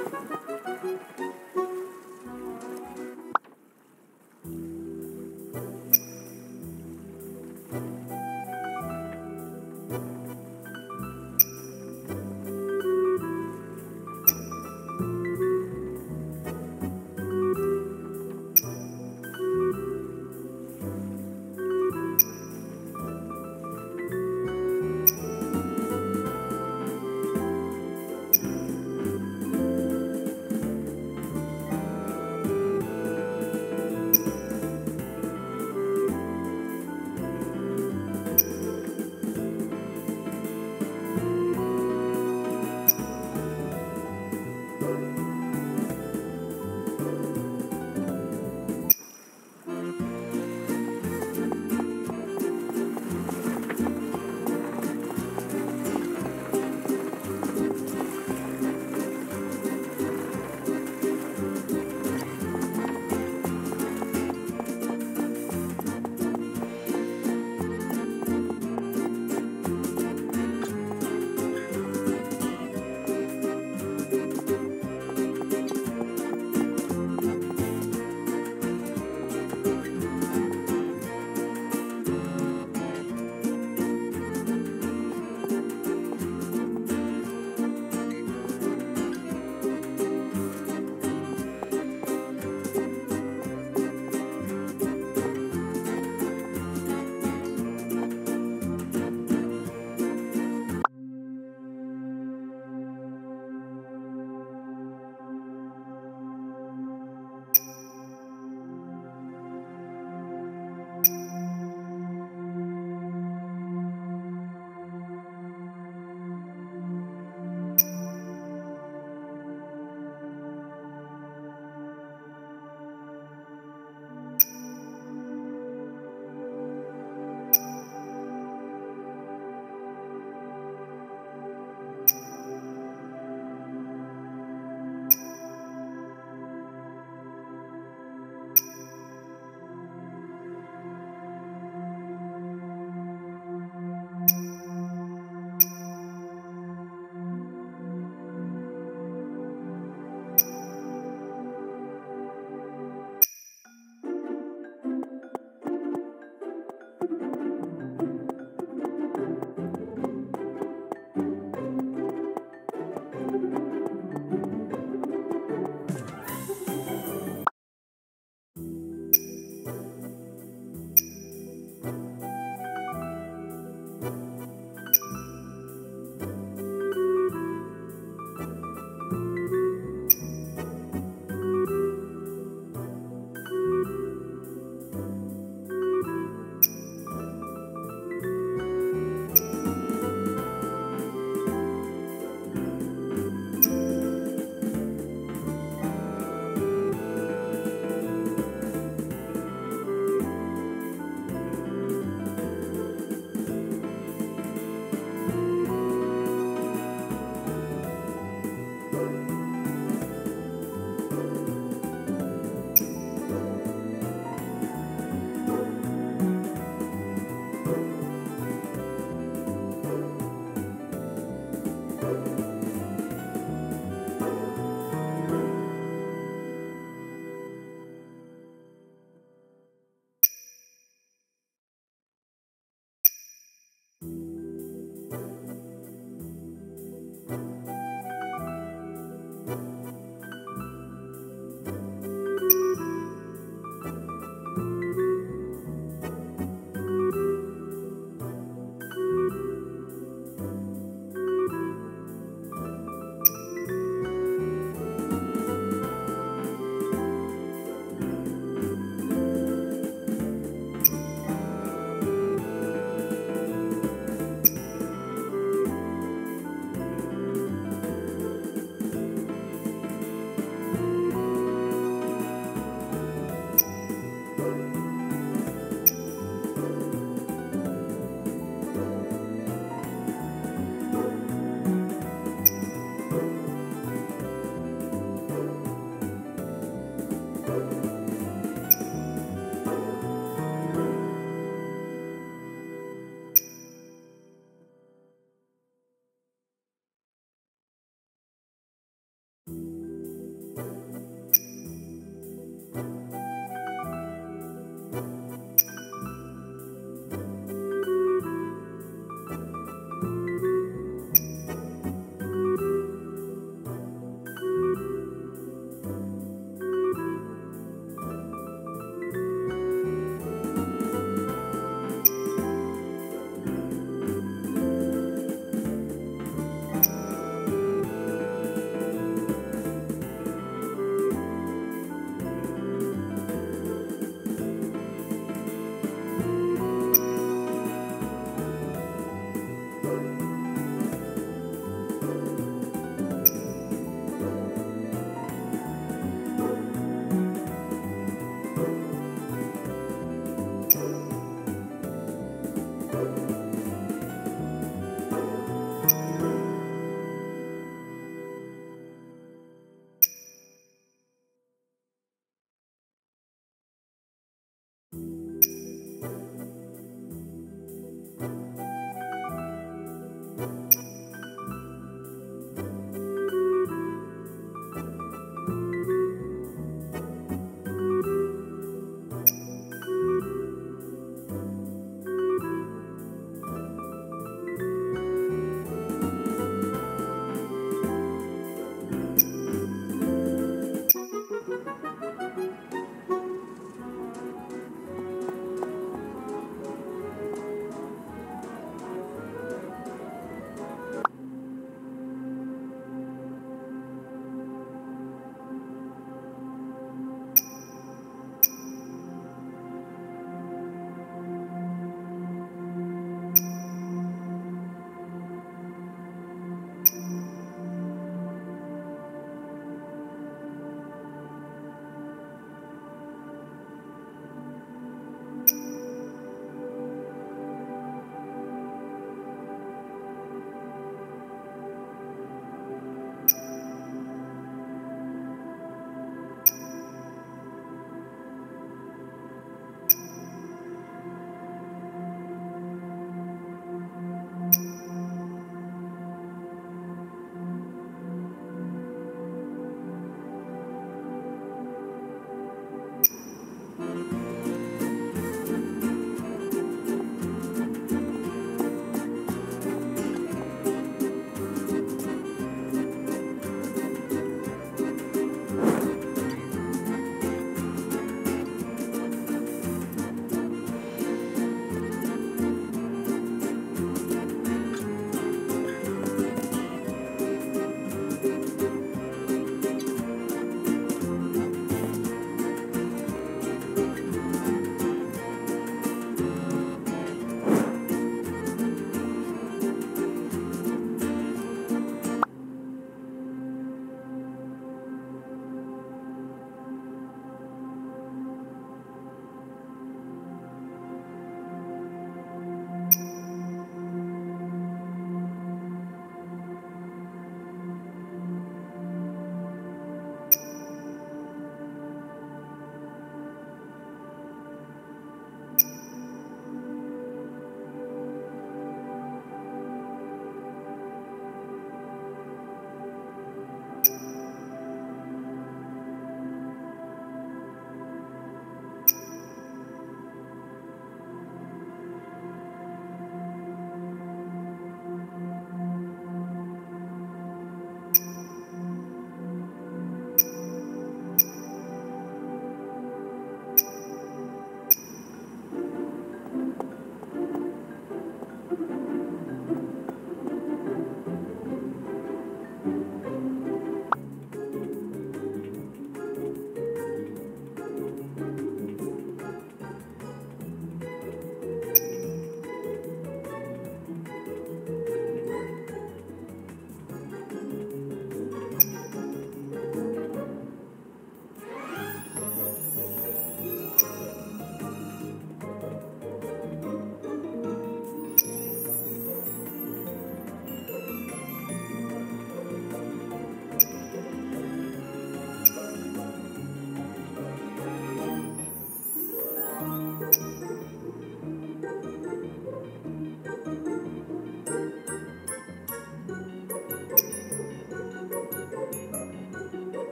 Ha ha ha!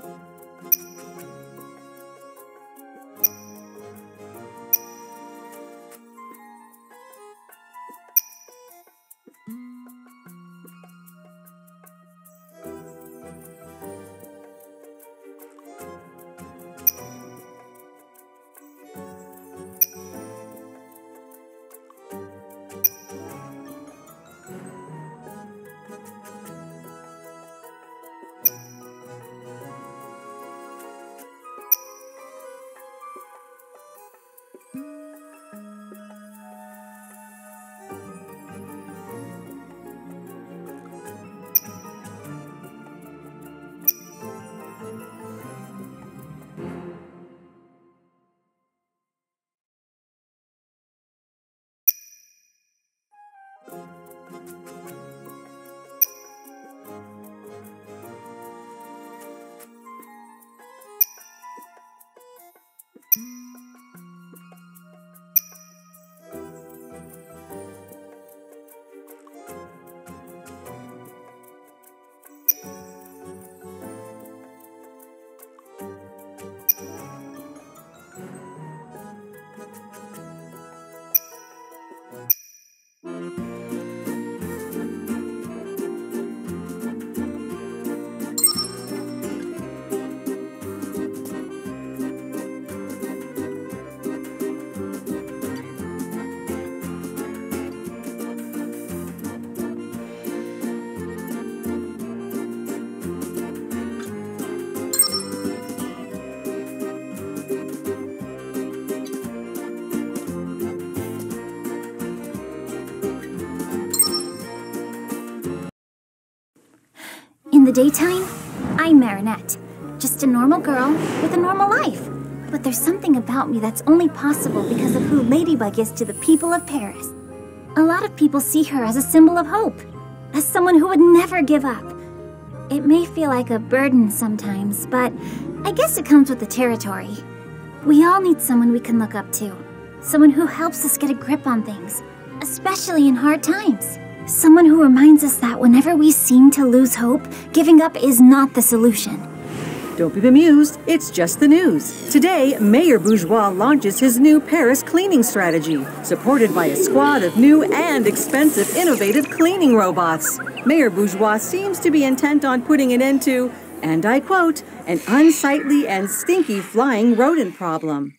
In the daytime, I'm Marinette. Just a normal girl with a normal life. But there's something about me that's only possible because of who Ladybug is to the people of Paris. A lot of people see her as a symbol of hope, as someone who would never give up. It may feel like a burden sometimes, but I guess it comes with the territory. We all need someone we can look up to, someone who helps us get a grip on things, especially in hard times. Someone who reminds us that whenever we seem to lose hope, giving up is not the solution. Don't be bemused, it's just the news. Today, Mayor Bourgeois launches his new Paris cleaning strategy, supported by a squad of new and expensive innovative cleaning robots. Mayor Bourgeois seems to be intent on putting an end to and I quote, an unsightly and stinky flying rodent problem.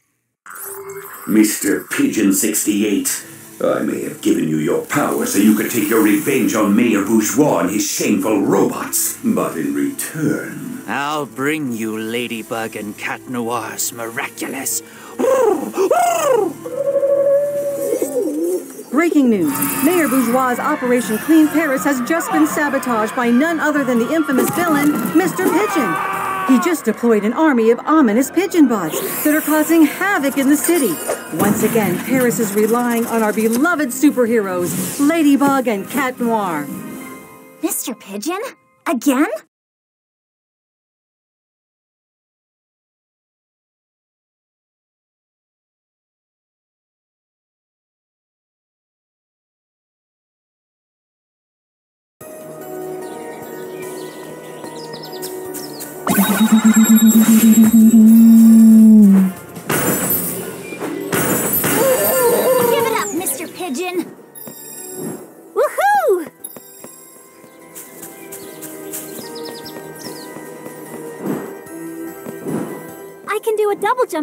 Mr. Pigeon 68, I may have given you your power so you could take your revenge on Mayor Bourgeois and his shameful robots, but in return. I'll bring you Ladybug and Cat Noir's miraculous. Breaking news Mayor Bourgeois' Operation Clean Paris has just been sabotaged by none other than the infamous villain, Mr. Pigeon. He just deployed an army of ominous pigeon bots that are causing havoc in the city. Once again, Paris is relying on our beloved superheroes, Ladybug and Cat Noir. Mr. Pigeon? Again?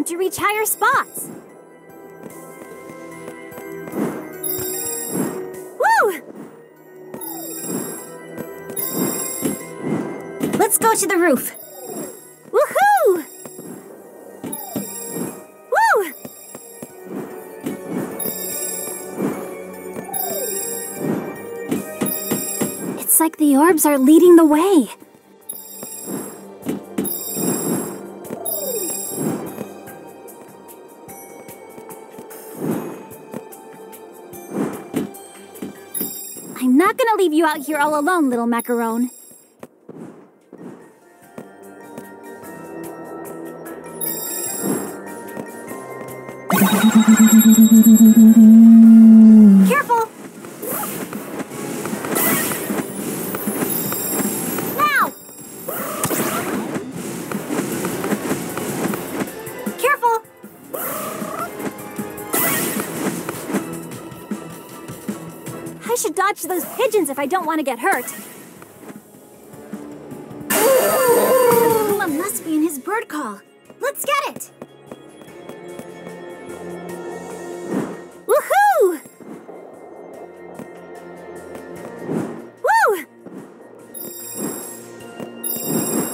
To reach higher spots. Woo! Let's go to the roof. Woohoo! Woo! It's like the orbs are leading the way. Leave you out here all alone, little macaron. Dodge those pigeons if I don't want to get hurt. Puma must be in his bird call. Let's get it! Woohoo! Woo!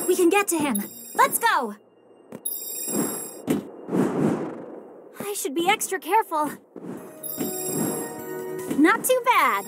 We can get to him. Let's go! I should be extra careful. Not too bad.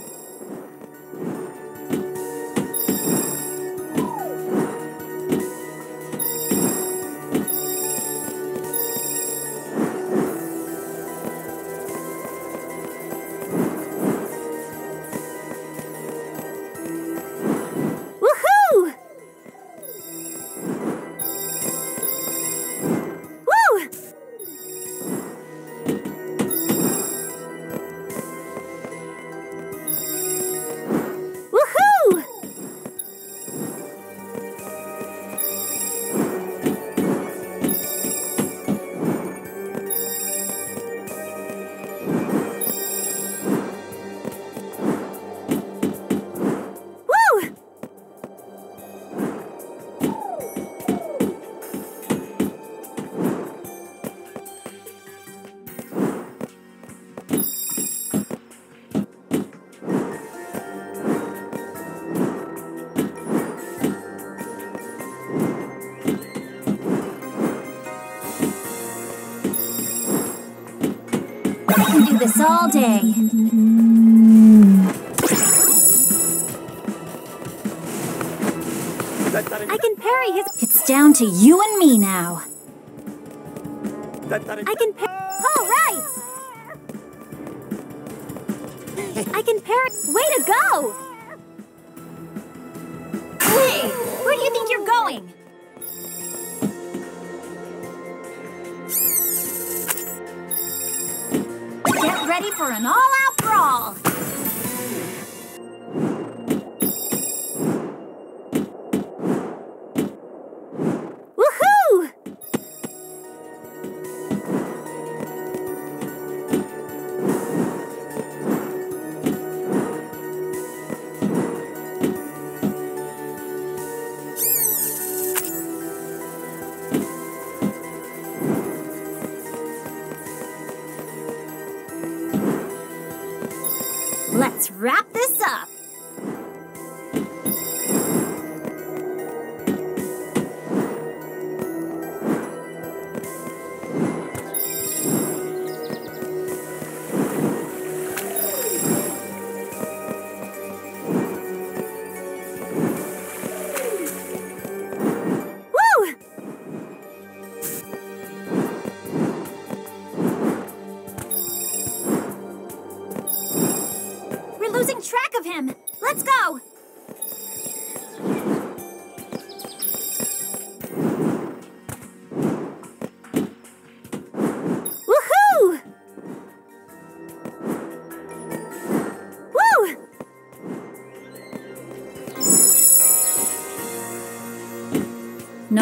This all day. I can parry his. It's down to you and me now. I can parry.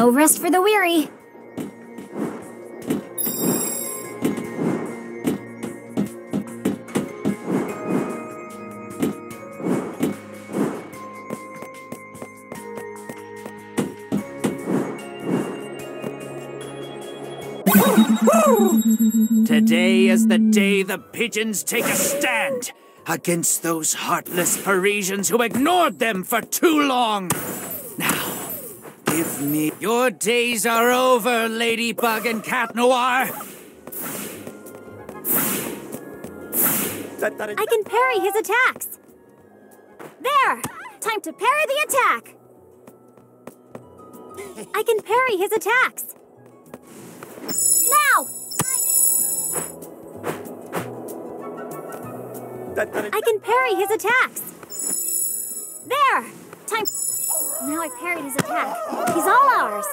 No rest for the weary. Today is the day the pigeons take a stand against those heartless Parisians who ignored them for too long. Give me. Your days are over, Ladybug and Cat Noir. I can parry his attacks. There! Time to parry the attack. I can parry his attacks. Now! I can parry his attacks. There! Time. Now I parried his attack. He's all ours.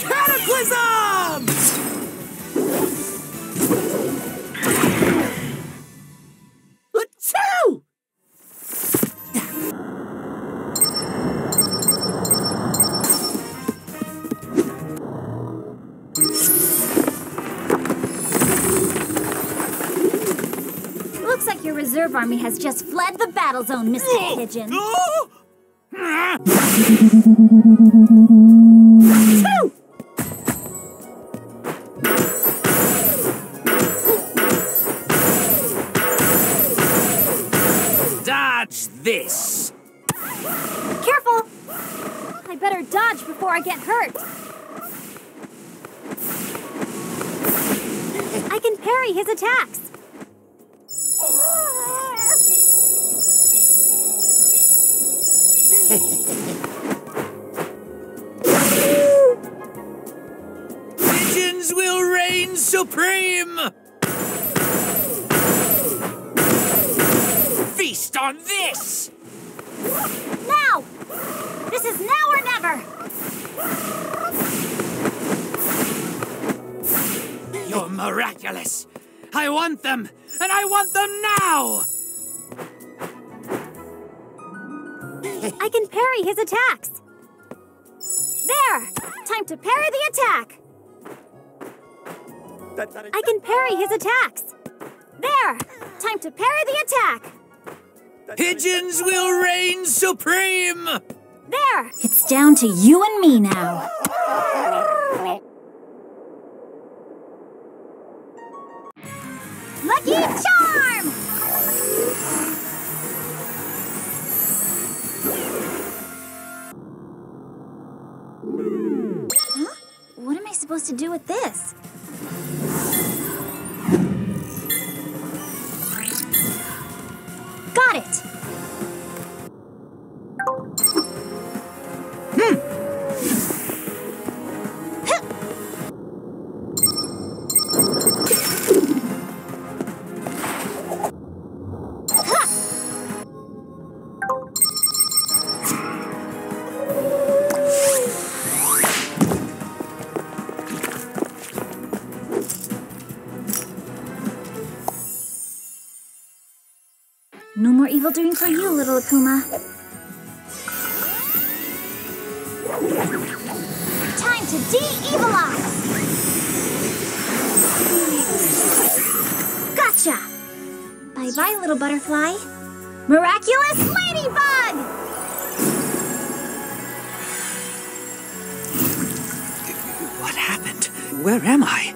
Cataclysm! Army has just fled the battle zone, Mr. Oh, Pigeon. Dodge this! Careful! I better dodge before I get hurt. I can parry his attacks. Supreme! Feast on this! Now! This is now or never! You're miraculous! I want them, and I want them now! I can parry his attacks. There! Time to parry the attack. I can parry his attacks. There! Time to parry the attack. Pigeons will reign supreme! There! It's down to you and me now. Lucky Charm! Huh? What am I supposed to do with this? It! Little Akuma. Time to de-evilize! Gotcha! Bye-bye, little butterfly. Miraculous Ladybug! What happened? Where am I?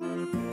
Mm-hmm.